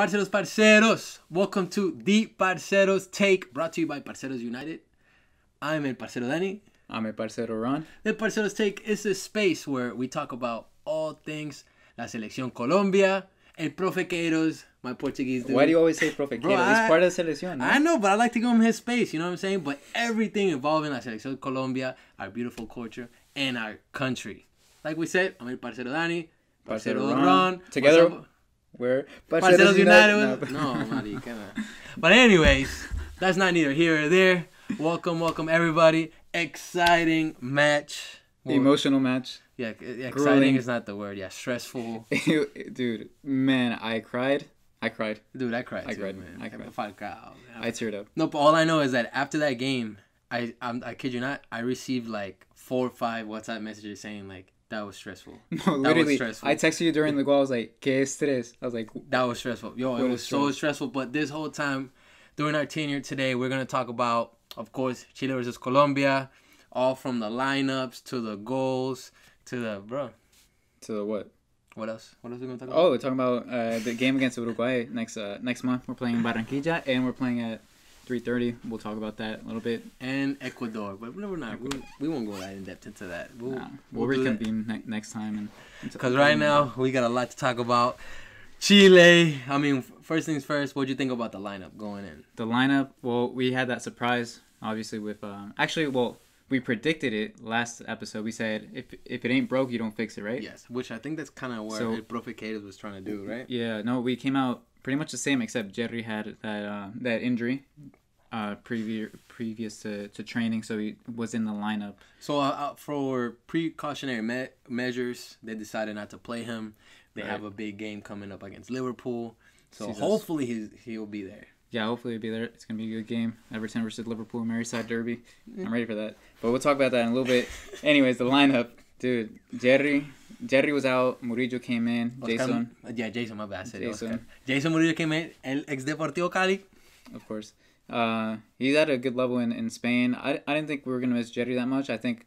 Parceros, parceros, welcome to the Parceros Take, brought to you by Parceros United. I'm El Parcero Danny. I'm a parcero Ron. The Parceros Take is a space where we talk about all things La Selección Colombia, El Profe Queiroz, my Portuguese dude. Why do you always say Profe Bro, Queiroz? It's part of the selección. no? I know, but I like to give him his space, you know what I'm saying? But everything involving La Selección Colombia, our beautiful culture, and our country. Like we said, I'm El Parcero Danny, Parcero, Parcero Ron. Ron. Together? We're Parceros United. United. No, marica. no. But anyways, that's not neither here or there. Welcome, welcome everybody. Exciting match. Well, Emotional match. yeah, exciting grueling. is not the word. Yeah, stressful. Dude, man, I cried. I cried. Dude, I cried I too, cried. man. I cried. Falcao. I teared up. No, but all I know is that after that game, I I'm, I kid you not, I received like four or five WhatsApp messages saying like that was stressful. No, literally, stressful. I texted you during the goal. I was like, "Que estrés." I was like, That was stressful. Yo, it was so stressful. But this whole time, during our tenure today, we're gonna talk about, of course, Chile versus Colombia, all from the lineups to the goals to the bro. "To the what?" What else? What else are we gonna talk about? Oh, we're talking about uh, the game against Uruguay next uh, next month. We're playing in Barranquilla, and we're playing at 3:30. We'll talk about that a little bit. And Ecuador, but we're not. We, we won't go that in depth into that. We'll, Nah, we'll, do that. reconvene ne- next time. And Because right now we got a lot to talk about. Chile. I mean, first things first. What'd you think about the lineup going in? the lineup. Well, we had that surprise, obviously. With um, actually, well, we predicted it last episode. We said if if it ain't broke, you don't fix it, right? Yes, which I think that's kind of where So- El Profe was trying to do, right? Yeah. No, we came out pretty much the same, except Yerry had that uh, that injury, uh, previous previous to, to training, so he was in the lineup. So uh, uh, for precautionary me- measures, they decided not to play him. They Right. have a big game coming up against Liverpool, so Jesus. hopefully he's, he'll be there. Yeah, hopefully he'll be there. It's gonna be a good game. Everton versus Liverpool, Merseyside Derby. I'm ready for that. But we'll talk about that in a little bit. Anyways, the lineup, dude. Yerry, Yerry was out. Murillo came in. Oscar- Jason, yeah, Jason, my bad. Jason. Oscar. Jason Murillo came in, el ex Deportivo Cali. of course. Uh, he's at a good level in, in Spain. I, I didn't think we were gonna miss Yerry that much. I think,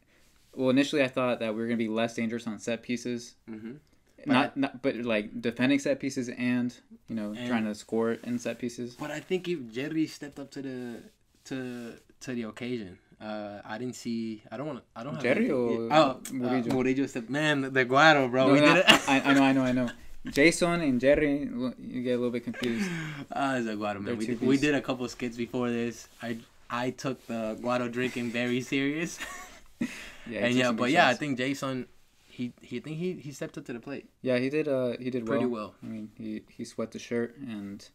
well, initially I thought that we were gonna be less dangerous on set pieces. Mhm. Not, not, but like defending set pieces and you know And- trying to score in set pieces. But I think if Yerry stepped up to the to to the occasion. Uh, I didn't see. I don't want. to I don't have Yerry anything- or oh Murillo? Uh, Murillo stepped. Man, the Guaro, bro. No, we no, did it. I, I know, I know, I know. Jason and Yerry, you get a little bit confused. Ah, it's a Guaro, man. We did, we did a couple skits before this. I I took the Guaro drinking very serious. Yeah, and yeah, but yeah, I think Jason, he he think he he stepped up to the plate yeah, he did. Uh, he did well. pretty well. I mean, he he sweat the shirt and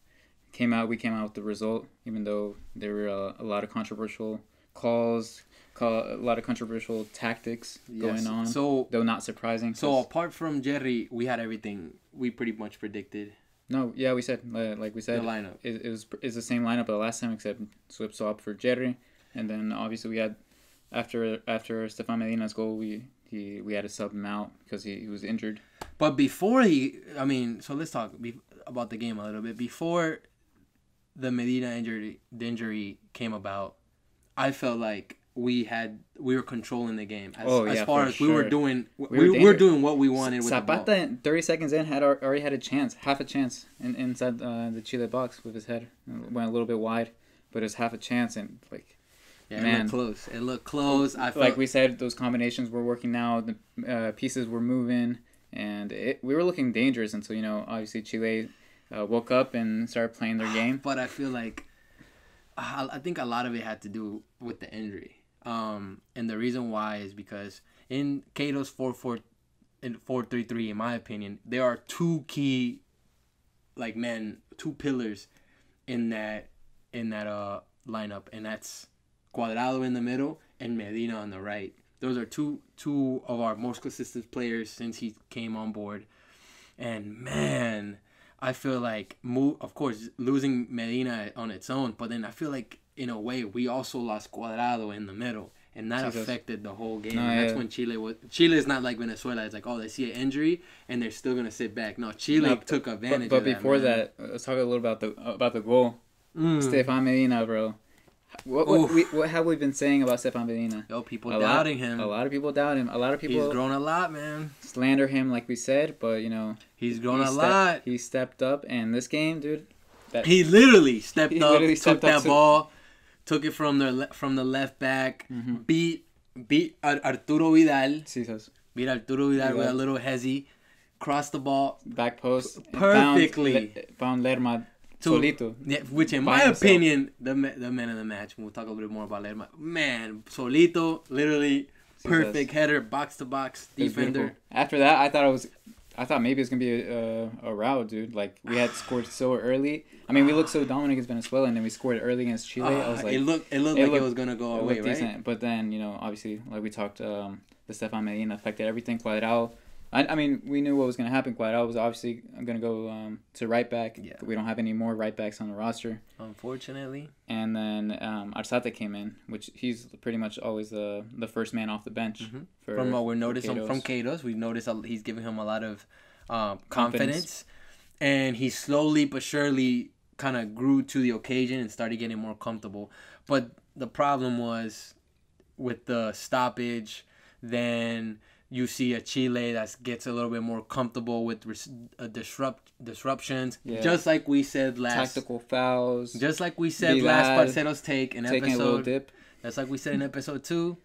came out. We came out with the result, even though there were uh, a lot of controversial calls, call, a lot of controversial tactics Yes. going on. So though not surprising. so 'cause- apart from Yerry, we had everything. We pretty much predicted no, yeah, we said uh, like we the said, lineup. it, it was it's the same lineup the last time except swip swap for Yerry, and then obviously we had after after Stefan Medina's goal we he we had to sub him out because he, he was injured. But before he, I mean, so let's talk about the game a little bit. Before the Medina injury, the injury came about, I felt like we had we were controlling the game as, Oh, as far as we were sure. doing. We, were we were doing what we wanted with. Zapata, 30 seconds in, had already had a chance, half a chance, in, inside uh, the Chile box with his head. Went a little bit wide, but it was half a chance. And like Yeah, it Man. looked close. It looked close. I felt like we said, those combinations were working now. The uh, pieces were moving, and it, we were looking dangerous until you know obviously Chile uh, woke up and started playing their game. but I feel like I, think a lot of it had to do with the injury. Um, and the reason why is because in Cato's four four in four three three, in my opinion, there are two key, like men, two pillars in that in that uh lineup, and that's Cuadrado in the middle and Medina on the right. Those are two two of our most consistent players since he came on board. And man, I feel like mo- of course losing Medina on its own, but then I feel like in a way we also lost Cuadrado in the middle. And that Jesus. affected the whole game. No, That's yeah. when Chile was. Chile is not like Venezuela. It's like, oh, they see an injury and they're still gonna sit back. No, Chile No, took advantage. but of before man. that, let's talk a little about the about the goal. Mm. Stefan Medina, bro. What, what, we, what have we been saying about Stefan Medina? Yo, people A lot- doubting him. A lot of people doubt him. A lot of people. He's grown a lot, man. slander him, like we said. But you know, He's grown he a lot. He stepped up, and this game, dude. That, He literally stepped He up, literally took stepped up that to- ball, took it from the le- from the left back, Mhm. beat beat Ar- Arturo Vidal, sos. beat Arturo Vidal with a little hezzy, crossed the ball back post Perfectly. Found, found Lerma to solito. Yeah, which in By my himself. opinion, the the man of the match. We'll talk a little bit more about Lerma. Man, Solito, literally perfect header, box to box defender. After that, I thought it was. I thought maybe it was gonna be a, a, a rout, dude. Like we had scored so early. I mean, we looked so dominant against Venezuela, and then we scored early against Chile. I was Ah, like, it looked it looked it like it was gonna go away, right? decent. But then you know, obviously, like we talked, um, the Stefan Medina affected everything. Cuadrado. I, I mean, we knew what was gonna happen. Quite. I was obviously gonna go um, to right back. Yeah. We don't have any more right backs on the roster. Unfortunately, And then um, Alzate came in, which he's pretty much always the the first man off the bench. Mhm. For, from what we're noticing from Katos, we've noticed a, he's giving him a lot of um, confidence. Confidence. and he slowly but surely kind of grew to the occasion and started getting more comfortable. But the problem was with the stoppage, then you see a Chile that gets a little bit more comfortable with res- uh, disrupt disruptions, Yeah. just like we said last. tactical fouls, Just like we said last Parceros take in episode dip. that's like we said in episode two.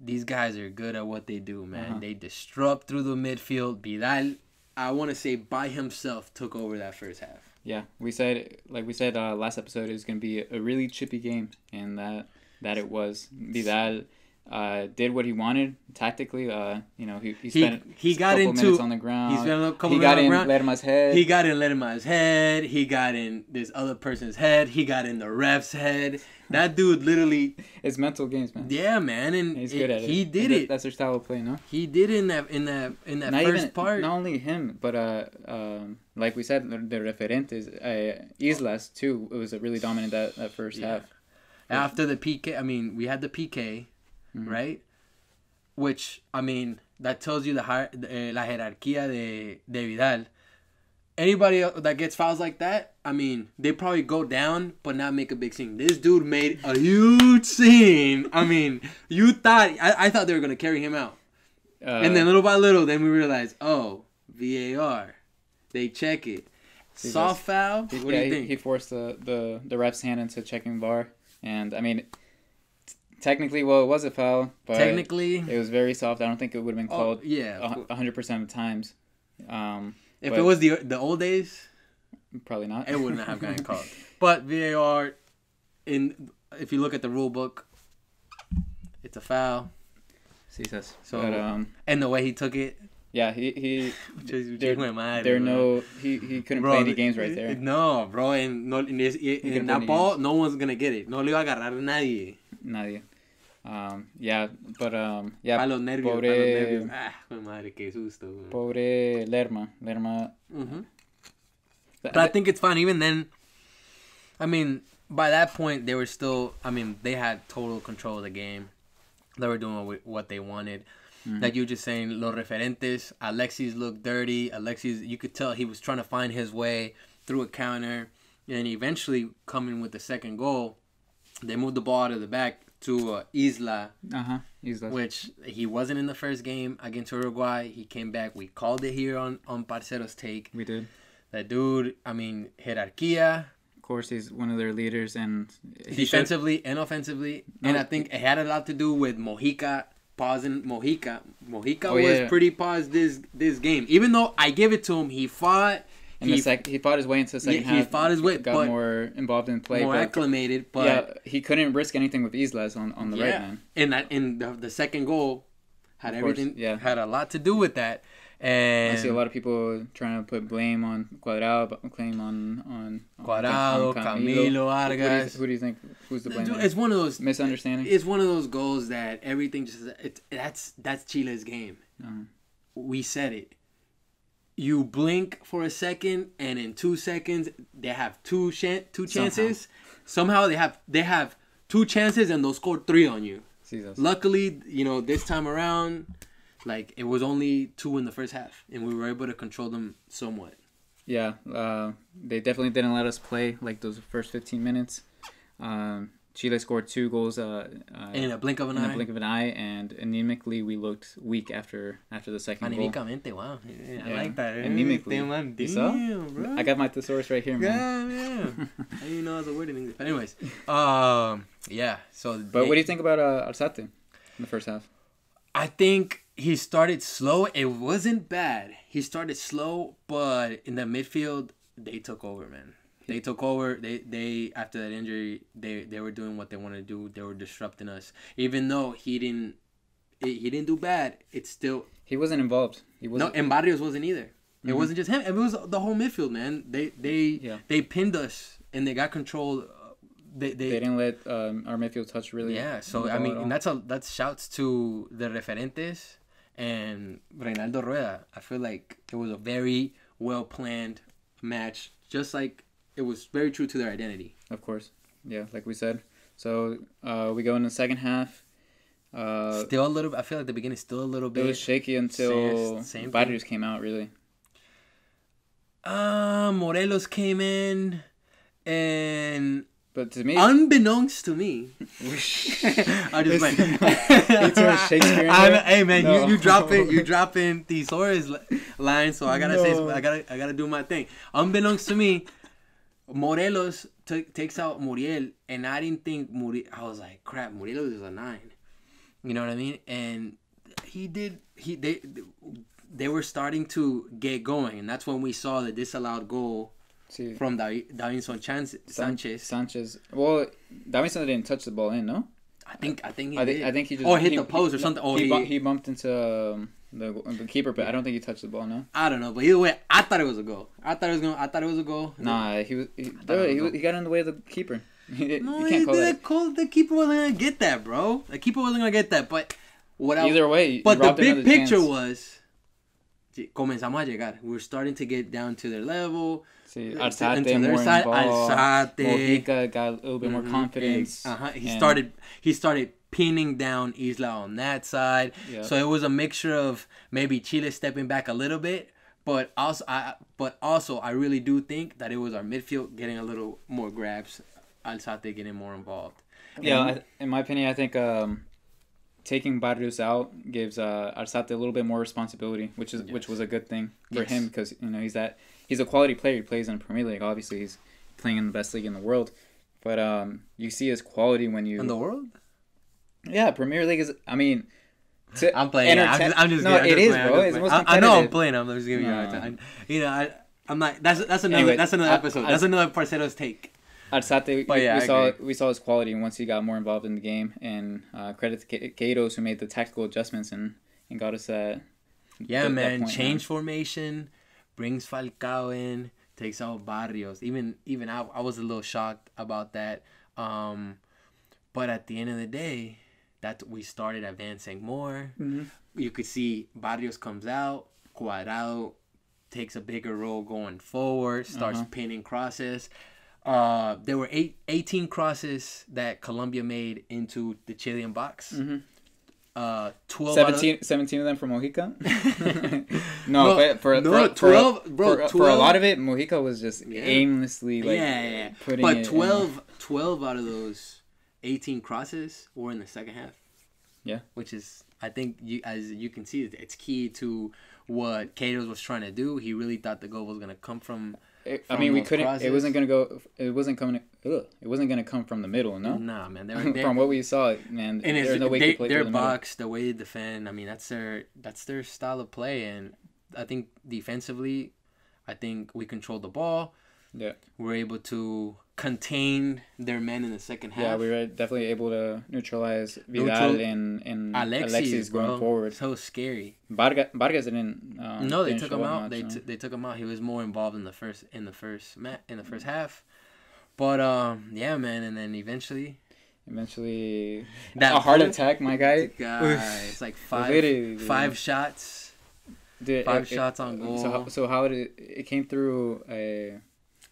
These guys are good at what they do, man. Uh-huh. They disrupt through the midfield. Vidal, I want to say by himself, took over that first half. Yeah, we said like we said uh, last episode, it was gonna be a really chippy game, and that that it was. Vidal uh, did what he wanted tactically. Uh, you know, he he He- spent he a got couple into- minutes on the ground. He spent a couple he got on the in ground. Lerma's head. He got in Lerma's head. He got in this other person's head. He got in the ref's head. That dude literally, it's mental games, man. yeah, man, and He's it- good at it. he did it. That's their style of play, no? He did in that in that in that not first even part. not only him, but uh, um, like we said, the, the referentes, uh, Islas too. It was a really dominant that, that first Yeah. half. After the PK, I mean, we had the PK, Mhm. right? Which I mean, that tells you the hi- eh, la jerarquía de de Vidal. Anybody that gets fouls like that, I mean, they probably go down but not make a big scene. This dude made a huge scene. I mean, you thought I, I thought they were gonna carry him out, Uh, and then little by little, then we realized, oh, VAR, they check it. Soft foul. What He- do you think? He, forced the, the, the ref's hand into checking VAR. And, I mean, technically, well, it was a foul, but Technically, it was very soft. I don't think it would have been oh, called yeah. a 100% of the times. Um, If it was the the old days, probably not. it wouldn't have gotten called. But VAR, in if you look at the rule book, it's a foul. Sí, sus. So- but, um, And the way he took it, yeah, he, he just, There- mind, there are no, he, he couldn't Bro, play any games right there. No, bro, and no, in, this, in, that ball, games. no one's gonna get it. No le iba a agarrar a nadie. Nadie. Um, yeah, but, um, yeah, a los nervios, pobre- a los nervios. Ah, madre, qué susto. güey. pobre Lerma. Lerma. Mhm. But I think it's fine. Even then, I mean, by that point, they were still. I mean, they had total control of the game. They were doing what, they wanted. Mhm. Like you were just saying, los referentes. Alexis looked dirty. Alexis, you could tell he was trying to find his way through a counter, and eventually coming with the second goal, they moved the ball out of the back to uh, Isla, Uh-huh. The, which he wasn't in the first game against Uruguay. He came back. We called it here on on Parceros Take. we did. That dude, I mean, jerarquía, Of course, he's one of their leaders, and he should- defensively and offensively. And I think it had a lot to do with Mojica pausing. Mojica, Mojica Oh, was yeah. pretty paused this this game. Even though I give it to him, he fought. In he, the sec, he fought his way into the second Yeah, he fought his way, got more involved in play. more but acclimated, but yeah, he couldn't risk anything with Islas on, on the right yeah, man. and that and the, the second goal had Of course, everything. yeah. had a lot to do with that. And I see a lot of people trying to put blame on Cuadrado, but claim on on Cuadrado, on Camilo Who do, you, who do you think who's the blame? Dude, it's one of those Misunderstanding. It's one of those goals that everything just it's that's that's Chile's game. Uh-huh. We said it. You blink for a second, and in two seconds they have two chan- two chances. Somehow. they have they have two chances, and they'll score three on you. Jesus. Luckily, you know this time around, like it was only two in the first half, and we were able to control them somewhat. Yeah, uh, they definitely didn't let us play like those first 15 minutes. Um, Chile scored two goals uh, uh, In a blink of an in eye. a blink of an eye, and anemically we looked weak after after the second goal. Anímicamente, wow. Yeah, I Yeah, like that. anemically. Damn. You? Damn, bro. I got my thesaurus right here, man. Yeah, yeah. I didn't know a word in English. But anyways, um, yeah. So, But what do you think about uh, Alzate in the first half? I think he started slow. It wasn't bad. He started slow, but in the midfield, they took over, man. They took over. They they after that injury, they they were doing what they wanted to do. They were disrupting us. Even though he didn't, he didn't do bad. It's still He wasn't involved. He wasn't. And Barrios wasn't either. It Mhm. wasn't just him. It was the whole midfield, man. They they Yeah. they pinned us and they got control. uh, They they, they didn't let um, our midfield touch really. yeah. So I mean, and that's a that's shouts to the referentes and Reinaldo Rueda. I feel like it was a very well planned match, just like it was very true to their identity. Of course. Yeah, like we said. So uh, we go in the second half. Uh, still a little. I feel like the beginning still a little bit. it was shaky until Same- same Barrios came out, really. Uh, Morelos came in, and But to me, unbeknownst to me, I just went. He threw a Shakespeare in I'm- there? Hey man, No. you you dropping you dropping thesaurus li- lines, so I gotta say I gotta I gotta do my thing. Unbeknownst to me, Morelos t- takes out Muriel, and I didn't think Muriel. I was like, crap, Morelos is a nine. You know what I mean? And he did. He they they were starting to get going, and that's when we saw the disallowed goal from Davi- Davinson Chan- Sanchez. Sanchez. Well, Davinson didn't touch the ball in, no? I think I think he I, think I think he just. or hit he- the post or something. Or he, he, he bumped into um, the, the keeper, but I don't think he touched the ball, no? I don't know, but either way, I thought it was a goal. I thought it was gonna. I thought it was a goal. Nah, he was. He, was he, was- he got in the way of the keeper. you No, can't call that. call the keeper wasn't gonna get that, bro. The keeper wasn't gonna get that. But what I, Either way, but the big picture chance. was, comenzamos a llegar. We were starting to get down to their level. See, to- Alzate into their more side. involved. Alzate. Mojica got a little bit more Mhm. confidence. Uh huh. He started. He started pinning down Isla on that side. Yeah. So it was a mixture of maybe Chile stepping back a little bit, but also I but also I really do think that it was our midfield getting a little more grabs, Alzate getting more involved. Yeah, I, in my opinion, I think um, taking Barrios out gives uh, Alzate a little bit more responsibility, which is which was a good thing for Yes. him because you know he's that he's a quality player. He plays in the Premier League. Obviously, he's playing in the best league in the world. But um, you see his quality when you in the world. Yeah Premier League is. I mean, to I'm playing. I'm just, I'm just no, kidding, I'm it just is, playing, bro. It's most I, I know I'm playing. I'm just giving you a hard time. You know, I, I'm not. That's that's another. Anyway, that's another I- episode. I- that's another Parcero's take. Alzate, But we, yeah, we saw we saw his quality once he got more involved in the game, and uh, credit to Gatos who made the tactical adjustments and, and got us that. Yeah, that- that man. point, change formation, brings Falcao in, takes out Barrios. Even even I, I was a little shocked about that. Um, but at the end of the day, that we started advancing more. Mhm. You could see Barrios comes out, Cuadrado takes a bigger role going forward, starts Uh-huh. pinning crosses. Uh, there were eight, 18 crosses that Colombia made into the Chilean box. Mhm. Uh, 12 out of- 17, 17 of them from Mojica. No, but for, no, for, 12 for, bro, for, for a lot of it, Mojica was just Yeah. aimlessly like yeah, yeah, yeah. putting But it in. 12, 12 out of those 18 crosses were in the second half. Yeah. Which is, I think, you as you can see, it's key to what Katos was trying to do. He really thought the goal was going to come from. It- I mean, we couldn't. It wasn't gonna go. It wasn't coming. Ugh, it wasn't gonna come from the middle. No, Nah, man. They were, they, from what we saw, man. and it's, there's no way they, to play their through the middle. box, the way they defend. I mean, that's their that's their style of play, and I think defensively, I think we controlled the ball. Yeah. We're able to contain their men in the second half. Yeah, we were definitely able to neutralize Vidal Neutral- and and Alexis, Alexis, bro. going forward. So scary. Vargas, Vargas didn't. Um, no, they took him out. much, they no. t- they took him out. He was more involved in the first in the first ma- in the first half. But um, yeah, man, and then eventually Eventually, that a heart attack, my guy. Guy, it's like five Literally, five shots. Dude, Five it- shots on So, goal. how- so how did it? It came through a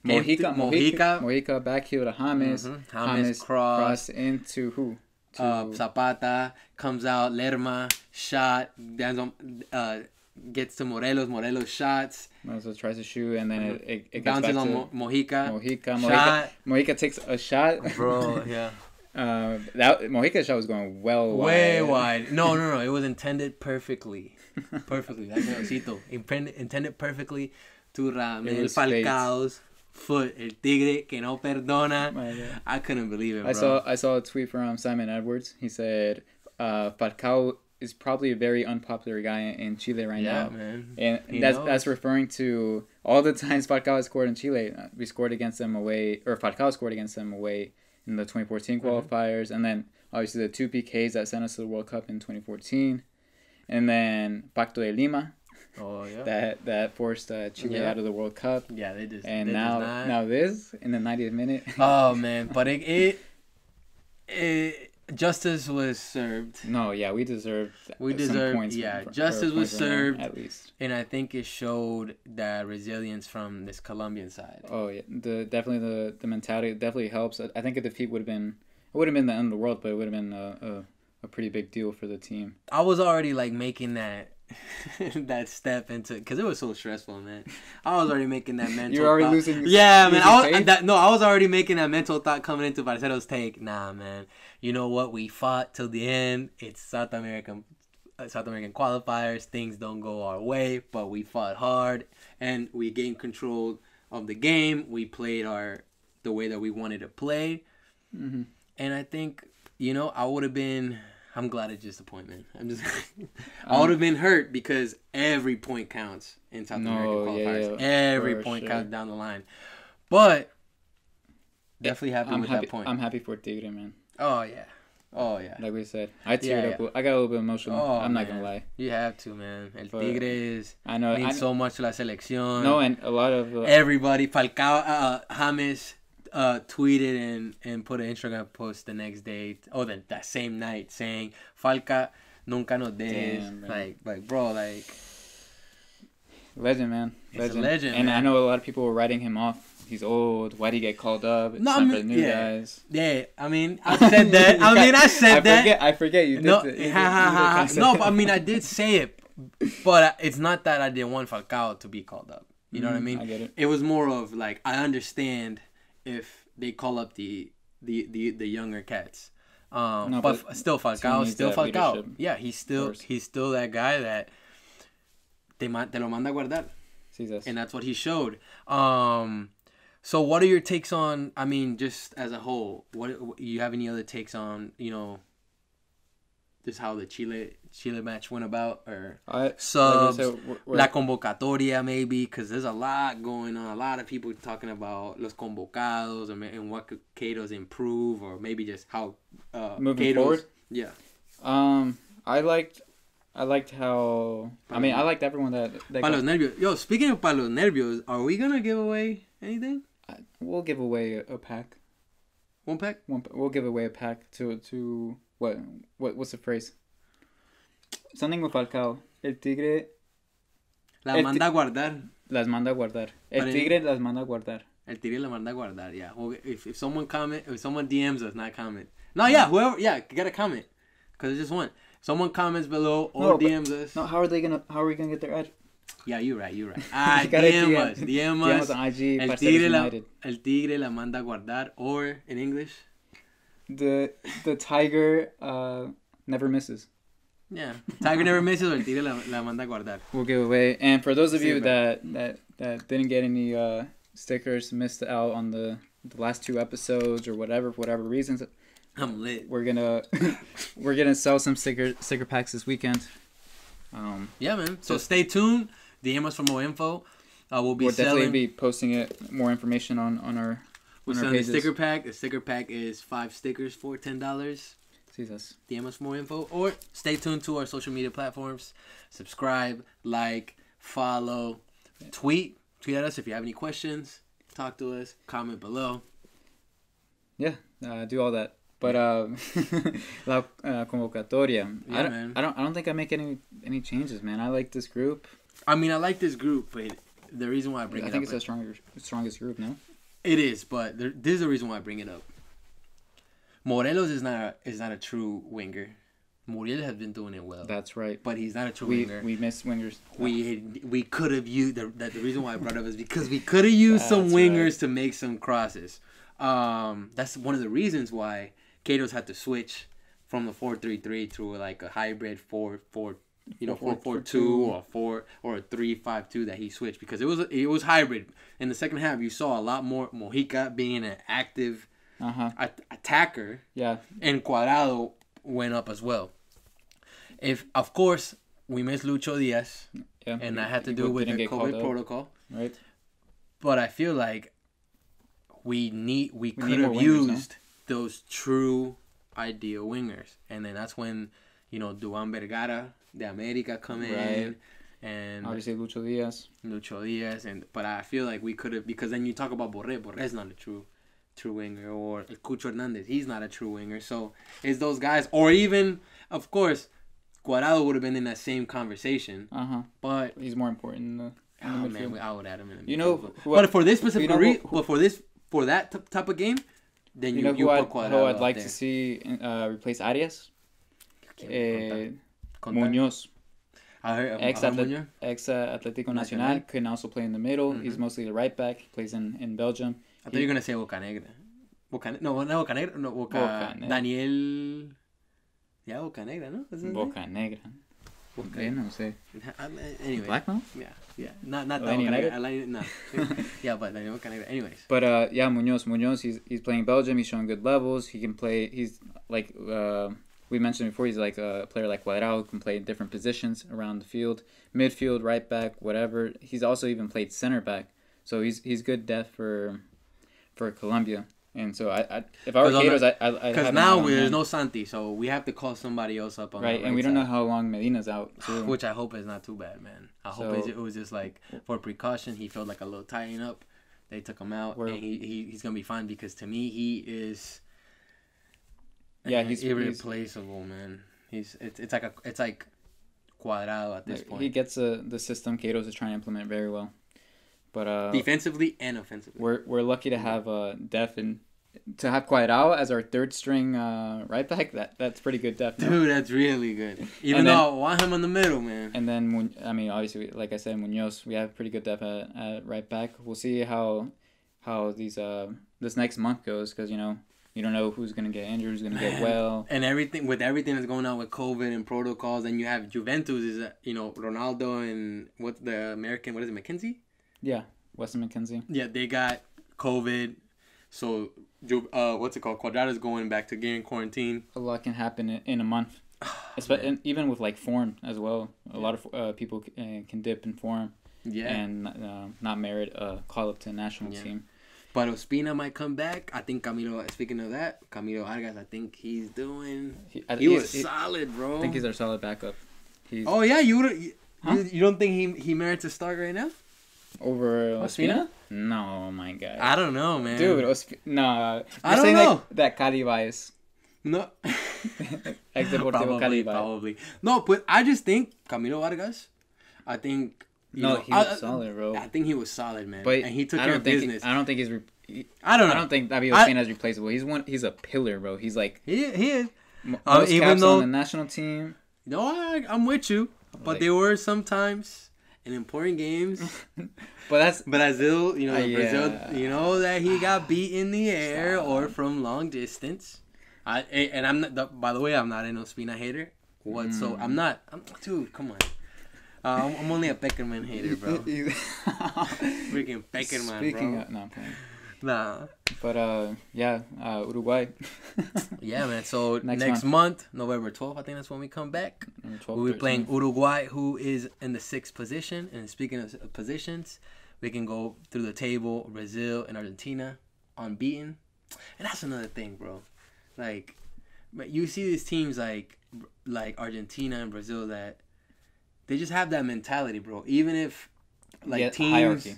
Mojica, through- Mojica, Mojica. Mojica back heel to James. Mhm. James James cross. cross into who? To Uh, Zapata comes out. Lerma shot. Dan's on, uh, gets to Morelos. Morelos shots. so tries to shoot, and then it, it, it bounces on to Mo- Mojica. Mojica. Mojica. Shot. Mojica takes a shot. Bro, yeah. Uh, that Mojica shot was going well Way wide. wide. No, no, no. It was intended perfectly. Perfectly. That's Rosito. Intended, intended perfectly to Radamel. Falcao's foot. El tigre que no perdona. I couldn't believe it, bro. I saw I saw a tweet from Simon Edwards. He said, uh, "Falcao is probably a very unpopular guy in Chile right yeah, now." man. And He that's knows. that's referring to all the times Falcao has scored in Chile. We scored against them away, or Falcao scored against them away in the 2014 Mm-hmm. qualifiers, and then obviously the two PKs that sent us to the World Cup in 2014, and then Pacto de Lima Oh, yeah. that that forced uh, Chile Yeah. out of the World Cup, yeah, they just. and they now not- now this in the 90th minute. Oh, man. But it, it, it. Justice was served. No, yeah, we deserved. We some deserved- points yeah, from- or justice was points served. at least. And I think it showed that resilience from this Colombian side. Oh yeah, the definitely the the mentality definitely helps. I I think a defeat would have been it would have been the end of the world, but it would have been a, a, a pretty big deal for the team. I was already like making that that step into because it was so stressful, man. I was already making that mental. You're already thought. losing- Yeah, man. I was that, no, I was already making that mental thought coming into Parcero's take. Nah, man. You know what? We fought till the end. It's South American. uh, South American qualifiers, things don't go our way, but we fought hard and we gained control of the game. We played our the way that we wanted to play, hmm and I think you know I would have been. I'm glad it's just a point, man. I'm just. I would have been hurt because every point counts in South No, American qualifiers. yeah, every point sure. counts down the line, but definitely happy I'm with happy. that point. I'm happy for Tigre, man. oh yeah, oh yeah. Like we said, I teared Yeah, up. I got a little bit emotional. Oh, I'm not man. gonna lie. You have to, man. El But- Tigre is I know. means I, so much to la selección. no, and a lot of uh, everybody. Falcao, uh, James uh, tweeted and, and put an Instagram post the next day, oh, the, that same night, saying Falca nunca nos des. Damn, like, like, bro, like, legend, man. A legend, And I know a lot of people were writing him off. He's old. Why'd he get called up? It's No, I time for the new yeah. guys. yeah. I mean, I said that. I mean, I said I that. Forget, I forget you did. no, the- ha, ha, ha, ha. kinda no, but I mean, I did say it, but it's not that I didn't want Falcao to be called up. You know what I Mhm, mean? I get it. It was more of like I understand if they call up the the the, the younger cats. Um, No, but, but still Falcao, still Falcao. Yeah, he's still he's still that guy that te, ma- te lo manda guardar, Jesus. and that's what he showed. Um, so what are your takes on? I mean, just as a whole, what you have any other takes on? You know, just how the Chile Chile match went about, or I, like subs, said, we're- we're- la convocatoria maybe because there's a lot going on a lot of people talking about los convocados and, and what could Cato's improve or maybe just how uh Moving Cato's- forward? yeah Um, I liked, I liked how. I mean, I liked everyone that. that pa los got, nervios yo speaking of Palos nervios are we gonna give away anything I- we'll give away a, a pack. one pack One, we'll give away a pack to to what what what's the phrase? Something with Falcao. El tigre la El manda a guardar las manda a guardar. El But tigre las manda a guardar. el tigre la manda a guardar yeah if, if someone comment if someone DMs us not comment no yeah whoever yeah you gotta comment because it's just one someone comments below or No, but- DMs us No, how are they gonna? How are we gonna get their ad? yeah you're right you're right ah You DM DM. us DM DM us us on IG. El tigre, la, el tigre la manda a guardar, or in English, The the tiger uh never misses. yeah, tiger never misses, or el tigre la, la manda a guardar. We'll give away. And for those of you that that that didn't get any uh, stickers, missed out on the the last two episodes or whatever for whatever reasons, I'm lit. we're gonna we're gonna sell some sticker sticker packs this weekend. Um, Yeah, man. So stay tuned. DM us for more info. Uh, we'll be we'll definitely be posting it more information on on our we're on our selling the pages. sticker pack. The sticker pack is five stickers for ten dollars. Jesus. DM us for more info, or stay tuned to our social media platforms. Subscribe, like, follow, tweet. Tweet at us if you have any questions. Talk to us. Comment below. Yeah, uh, do all that. But uh, la uh, convocatoria. Yeah, I don't, man. I don't. I don't think I make any any changes, man. I like this group. I mean, I like this group, but the reason why I bring I it think up it's the stronger, strongest group. No. It is, but there, this is the reason why I bring it up. Morelos is not a, is not a true winger. Muriel has been doing it well, That's right. but he's not a true We winger. we missed wingers. we we could have used the, that the reason why I brought it up is because we could have used some wingers right. to make some crosses. Um, that's one of the reasons why Queiroz had to switch from the four three three to like a hybrid four four you know, four four two or four or a three five two that he switched because it was it was hybrid. In the second half, you saw a lot more Mojica being an active Uh-huh. at- attacker, Yeah. and Cuadrado went up as well. If of course we missed Lucho Diaz, Yeah. and that had to do with the COVID protocol, Right. but I feel like we need we, We could have more wingers, no? used those true ideal wingers, and then that's when you know Duván Vergara de America come in. And Obviously, Lucho Diaz. Lucho Diaz, and but I feel like we could have because then you talk about Borre. Borre's not a true, true winger, or El Cucho Hernandez. He's not a true winger. So it's those guys, or even of course, Guardado would have been in that same conversation. Uh huh. But He's more important in the, in oh the man, midfield. I would add him in. The You know midfield. who but for this specific you know who- but for this for that t- type of game, then You you know you, who, I, put Cuadrado who I'd like there. to see uh, replace Arias? Eh, Conta- Munoz, ex Atlet- ex uh, Atletico Nacional. Nacional, can also play in the middle. He's Mhm. mostly the right back. He plays in, in Belgium. I thought you were gonna say Boca Negra. Boca no, no Boca Negra, no Boca, Boca Daniel. Yeah, Boca Negra, no. Isn't it? Boca Negra. Boca Eh, no sé. I- Anyway, Blackmouth? yeah, yeah, not not that Atlanta Boca Negra. United? Atlanta- no, yeah, but Daniel Boca Negra. Anyways, But uh, yeah, Munoz. Munoz. He's he's playing Belgium. He's showing good levels. He can play. He's like uh, we mentioned before. He's like a player like Cuadrado who can play in different positions around the field, midfield, right back, whatever. He's also even played center back. So he's he's good depth for for Colombia. And so I, I if I were Queiroz, I, because now there's no Santi, so we have to call somebody else up on right, and we don't know how long Medina's out too. Which I hope is not too bad, man. I hope So- it's, it was just like for precaution. He felt like a little tying up. They took him out, and he, he he's gonna be fine because to me he is. Yeah, he's- he's- irreplaceable, man. He's it's it's like a it's like Cuadrado at this Like, point, he gets uh, the system Queiroz is trying to implement very well. But uh, defensively and offensively. we're we're lucky to have uh, depth and to have Cuadrado as our third string uh, right back. That that's pretty good depth. now. Dude, that's really good. Even And though then- I want him in the middle, man. And then I mean, obviously, like I said, Munoz, we have pretty good depth at, at right back. We'll see how how these uh this next month goes because you know you don't know who's gonna get injured, who's gonna get well. and everything with everything that's going on with COVID and protocols, and you have Juventus is uh, you know Ronaldo and what's the American what is it McKennie? Yeah, Weston McKennie. Yeah, they got COVID, so uh what's it called? Cuadrado's going back to getting quarantine. A lot can happen in, a month. Espe- and even with like form as well, a lot of uh, people uh, can dip in form Yeah, and uh, not merit a call up to the national Yeah. team. But Ospina might come back. I think Camilo. Speaking of that, Camilo Vargas, I think he's doing. He, I, He he's- was he- solid, bro. I think he's our solid backup. He's Oh yeah, you would. You, Huh? you don't think he he merits a start right now? over oh, Ospina? Ospina? No, my God. I don't know, man. Dude, Osp- no. I don't saying know. Like, that Cali bias. no. Probably, probably. No, but I just think Camilo Vargas. I think. You No, know, he was I, solid, bro. I think he was solid, man. But and he took I care of business. He, I don't think he's. Re- he- I don't know. I don't think David I- Ospina is replaceable. He's one. He's a pillar, bro. He's like he he is. Uh, most even caps though- on the national team. No, I, I'm with you. But Like- there were sometimes in important games, But that's Brazil, you know, Uh, Brazil, you know that he got beat in the air Stop. or from long distance. I and I'm not. By the way, I'm not an Ospina hater. What? So Mm. I'm not. I'm, dude, come on. Uh, I'm, only a Pekerman hater, bro. Freaking Pekerman, Speaking bro. of, no, I'm playing. Nah. But uh, yeah, uh, Uruguay. Yeah, man. So Next next, month. November 12th, I think that's when we come back. Number 12, We'll be playing 13. Uruguay, who is in the sixth position. And speaking of of positions, we can go through the table. Brazil and Argentina, unbeaten. And that's another thing, bro. Like, you see these teams like like Argentina and Brazil that they just have that mentality, bro. Even if like Yeah, teams, hierarchy.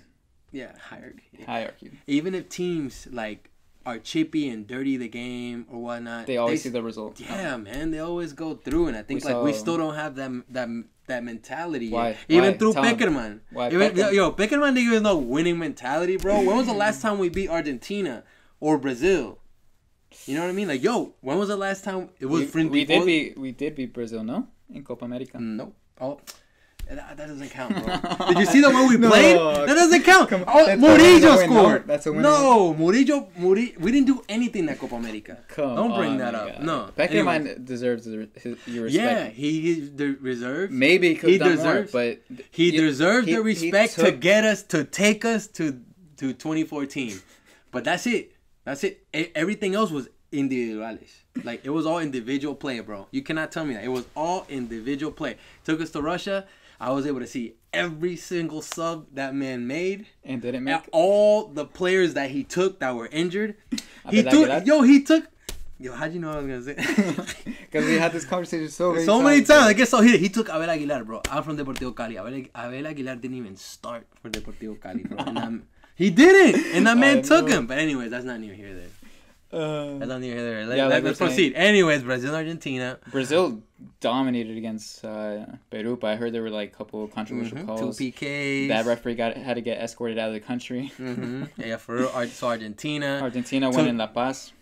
yeah, hierarchy. Hierarchy. Even if teams like are chippy and dirty the game or whatnot, They always see the result. yeah, man, they always go through, and I think We like we still don't have that that that mentality. Why? Even Why? through Tell. Pekerman. Why Even, Pekerman? yo, Pekerman didn't even know winning mentality, bro. When was the last time we beat Argentina or Brazil? You know what I mean? Like, yo, when was the last time it was? we, we did beat we did beat Brazil, no? In Copa America. No. Oh, That, that doesn't count, bro. Did you see the one we No. played? That doesn't count. Come- oh, that's a Murillo no? scored. That's a winner No, Murillo, Murillo. We didn't do anything that Copa America. Come Don't bring on, that up. God. No. Pekerman Anyways. deserves his, your respect. Yeah, he is the reserve. Maybe he could He more, deserves- but He you- deserved he- the he respect to get us to take us to to 2014. But that's it. That's it. Everything else was individuales. Like it was all individual play, bro. You cannot tell me that. It was all individual play. Took us to Russia. I was able to see every single sub that man made. and didn't And make. all the players that he took that were injured. He took yo, he took Yo, how'd you know I was gonna say? Because we had this conversation so many so times. many times. I guess so. He, he took Abel Aguilar, bro. I'm from Deportivo Cali. Abel, Abel Aguilar didn't even start for Deportivo Cali, bro. And I'm, he didn't, and that man took him. But anyways, that's not near here. There. Uh, That's not near here. There. Let, Yeah, let, like us proceed. Anyways, Brazil, Argentina. Brazil dominated against uh, Peru, but I heard there were like a couple of controversial Mhm, calls. Two PKs. That referee got had to get escorted out of the country. hmm Yeah, for real. So Argentina, Argentina won in La Paz.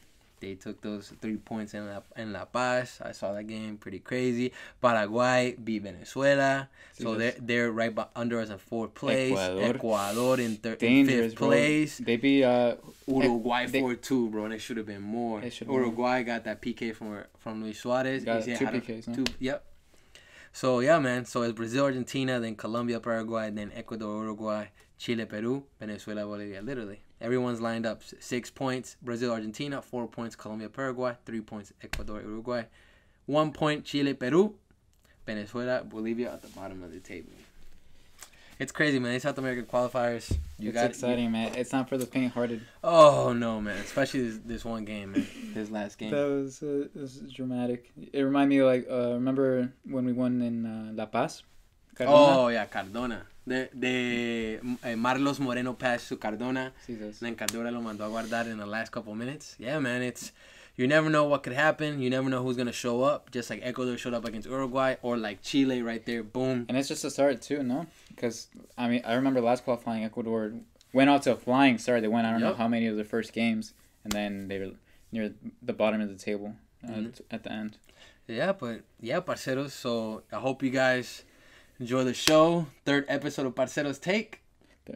They took those three points in La, in La Paz. I saw that game, pretty crazy. Paraguay beat Venezuela, so they're they're right by, under us in fourth place. Ecuador. Ecuador in, thir- in fifth bro. place. They beat uh, Uruguay four two, bro. And it should have been more. It should've been Uruguay got that PK from from Luis Suarez. Got He said, two "I don't- PKs, no? Two, yep. So yeah, man. So it's Brazil, Argentina, then Colombia, Paraguay, then Ecuador, Uruguay, Chile, Peru, Venezuela, Bolivia. Literally, everyone's lined up. Six points. Brazil, Argentina. Four points. Colombia, Paraguay. Three points. Ecuador, Uruguay. One point. Chile, Peru, Venezuela, Bolivia at the bottom of the table. It's crazy, man. These South American qualifiers. You it's got exciting, man. It's not for the faint-hearted. Oh no, man! Especially this, this one game, man. This last game. That was, uh, was dramatic. It reminded me of like uh, remember when we won in uh, La Paz. Cardona? Oh yeah, Cardona. De, de eh, Marlos Moreno passed to Cardona. Jesus. Then Cardona lo mandó a guardar in the last couple minutes. Yeah, man. It's you never know what could happen. You never know who's gonna show up. Just like Ecuador showed up against Uruguay, or like Chile right there. Boom. And it's just a start too, no? Because I mean, I remember last qualifying Ecuador went out to a flying start. They went I don't know how many of their first games, and then they were near the bottom of the table uh, Mhm. t- at the end. Yeah, but yeah, parceros. So I hope you guys enjoy the show. Third episode of Parceros Take.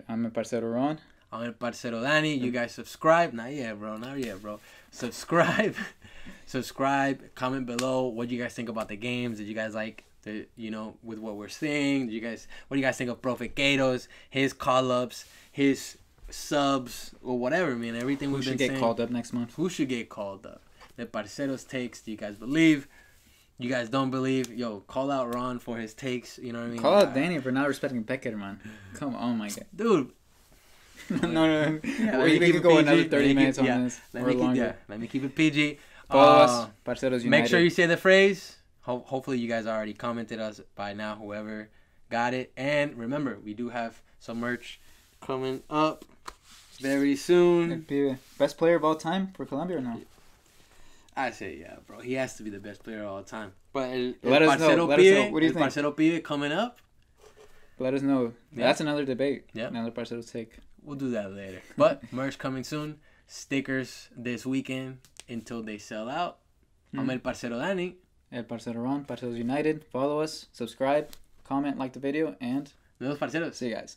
I'm a parcero Ron. I'm el parcero Danny. You guys subscribe. Not yet, bro. Not yet, bro. Subscribe. subscribe. Comment below what do you guys think about the games. Did you guys like the you know with what we're seeing? Did you guys what do you guys think of Profe Gatos? His call ups, his subs, or whatever, man. Everything We we've should get called up next month. Who should get called up? The parceros takes. Do you guys believe? You guys don't believe? Yo, call out Ron for his takes. You know what I mean? Call out Danny for not respecting Beckett, man. Come on, my god. dude. no, no, no. Yeah, let me we keep could it go PG. another Let 30 keep- minutes on yeah, this Let or me keep yeah, let me keep it PG. Follow Uh, Parceros United. Make sure you say the phrase. Ho- hopefully, you guys already commented us by now. Whoever got it, and remember, we do have some merch coming up very soon. Best player of all time for Colombia or no? I say yeah, bro. He has to be the best player of all time. But el, Let el us know, parcero let us know. What do you el think? parcero pibe coming up. Let us know. Yeah. That's another debate. Yeah. Another Parceros take. We'll do that later. But merch coming soon. Stickers this weekend until they sell out. I'm Mhm. el parcero Danny. El Parcero Ron, Parceros United. Follow us, subscribe, comment, like the video, and Nos vemos, parceros. see you guys.